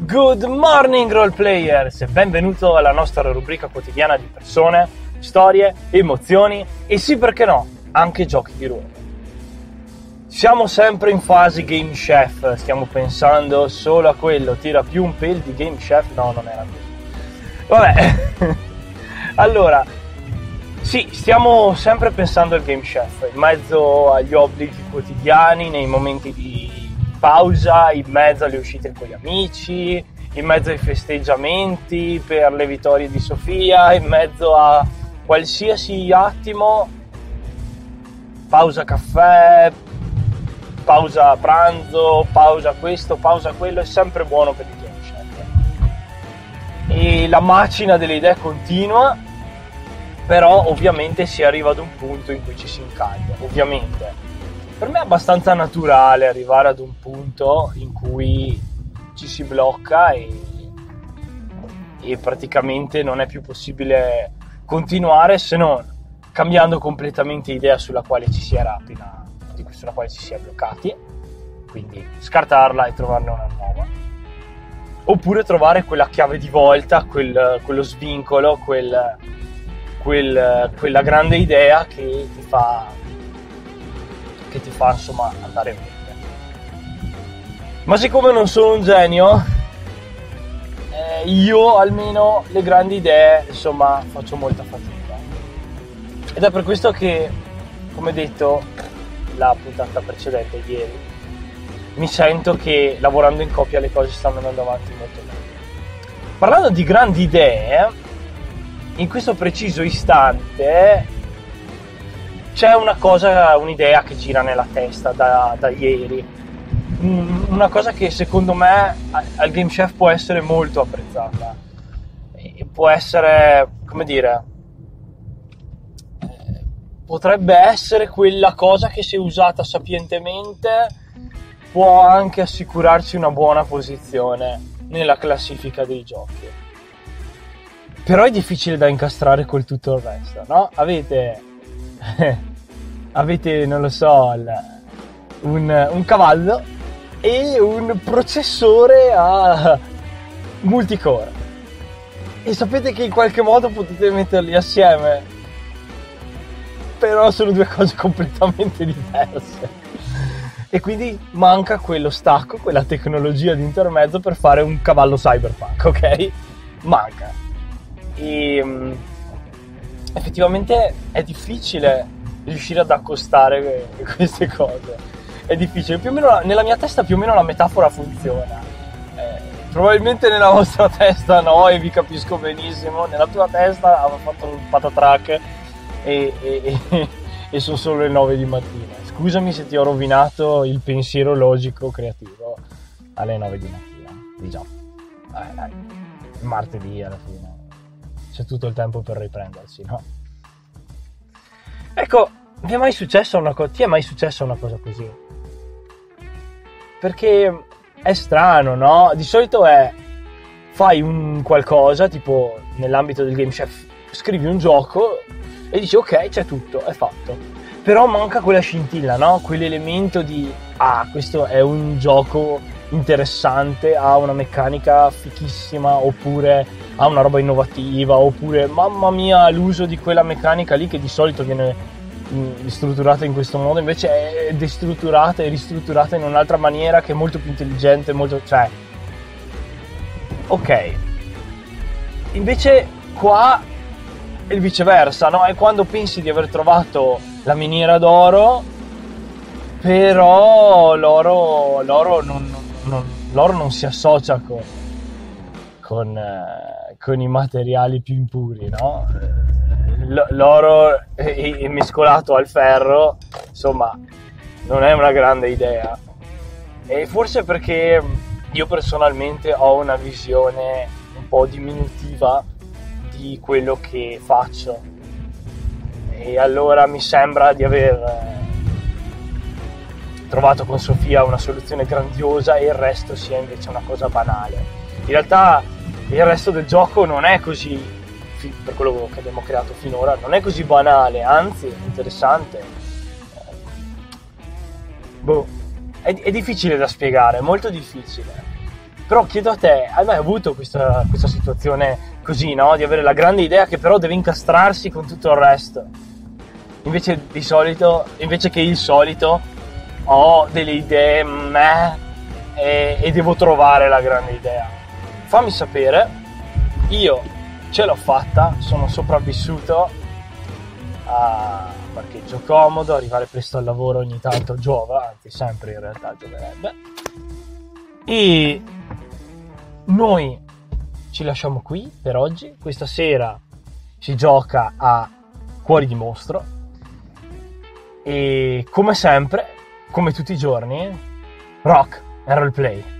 Good morning role players benvenuto alla nostra rubrica quotidiana di persone, storie, emozioni e sì perché no, anche giochi di ruolo. Siamo sempre in fase Game Chef, stiamo pensando solo a quello, tira più un pel di Game Chef, no non era così. Vabbè, allora, sì, stiamo sempre pensando al Game Chef, in mezzo agli obblighi quotidiani, nei momenti di pausa, in mezzo alle uscite con gli amici, in mezzo ai festeggiamenti per le vittorie di Sofia, in mezzo a qualsiasi attimo, pausa caffè, pausa pranzo, pausa questo, pausa quello, è sempre buono per il game chef. E la macina delle idee continua, però ovviamente si arriva ad un punto in cui ci si incaglia, ovviamente per me è abbastanza naturale arrivare ad un punto in cui ci si blocca e, e praticamente non è più possibile continuare se non cambiando completamente idea sulla quale ci si era appena sulla quale ci si è bloccati. Quindi scartarla e trovarne una nuova. Oppure trovare quella chiave di volta quel, quello svincolo quel, quel, quella grande idea che ti fa che ti fa insomma andare bene. Ma siccome non sono un genio, eh, io almeno le grandi idee insomma faccio molta fatica. Ed è per questo che, come detto la puntata precedente ieri, mi sento che lavorando in coppia le cose stanno andando avanti molto bene. Parlando di grandi idee, in questo preciso istante c'è una cosa, un'idea che gira nella testa da, da ieri. Una cosa che secondo me al Game Chef può essere molto apprezzata. Può essere, come dire, potrebbe essere quella cosa che se usata sapientemente può anche assicurarci una buona posizione nella classifica dei giochi. Però è difficile da incastrare col tutto il resto, no? Avete avete, non lo so, un, un cavallo e un processore a multicore. E sapete che in qualche modo potete metterli assieme, però sono due cose completamente diverse. E quindi manca quello stacco, quella tecnologia di intermezzo per fare un cavallo cyberpunk, ok? Manca. E um, effettivamente è difficile riuscire ad accostare queste cose. È difficile, più o meno nella mia testa più o meno la metafora funziona. Eh, probabilmente nella vostra testa no e vi capisco benissimo, nella tua testa avevo fatto un patatrack e, e, e, e sono solo le 9 di mattina. Scusami se ti ho rovinato il pensiero logico creativo alle 9 di mattina. Diciamo, dai, dai, martedì alla fine. C'è tutto il tempo per riprendersi, no? Ecco, mi è mai successa una cosa? Ti è mai successa una cosa così? Perché è strano, no? Di solito è fai un qualcosa, tipo nell'ambito del game chef, scrivi un gioco e dici ok, c'è tutto, è fatto. Però manca quella scintilla, no? Quell'elemento di ah, questo è un gioco interessante, ha una meccanica fichissima, oppure ha una roba innovativa, oppure mamma mia l'uso di quella meccanica lì che di solito viene strutturata in questo modo, invece è destrutturata e ristrutturata in un'altra maniera che è molto più intelligente, molto... cioè... Ok. Invece qua è il viceversa, no? È quando pensi di aver trovato la miniera d'oro, però l'oro, l'oro non, non, l'oro non si associa con, con, eh, con, i materiali più impuri, no? L'oro mescolato al ferro, insomma, non è una grande idea. E forse perché io personalmente ho una visione un po' diminutiva di quello che faccio. E allora mi sembra di aver trovato con Sofia una soluzione grandiosa e il resto sia invece una cosa banale. In realtà il resto del gioco non è così, per quello che abbiamo creato finora, non è così banale, anzi è interessante. Boh, è, è difficile da spiegare, molto difficile. Però chiedo a te, hai mai avuto questa, questa situazione così, no? Di avere la grande idea che però deve incastrarsi con tutto il resto. Invece di solito, invece che il solito, ho delle idee meh, e, e devo trovare la grande idea. Fammi sapere, io ce l'ho fatta, sono sopravvissuto a parcheggio comodo, arrivare presto al lavoro ogni tanto giova, anzi sempre in realtà gioverebbe. E noi ci lasciamo qui per oggi, questa sera si gioca a Cuori di Mostro e come sempre, come tutti i giorni, rock and roll play.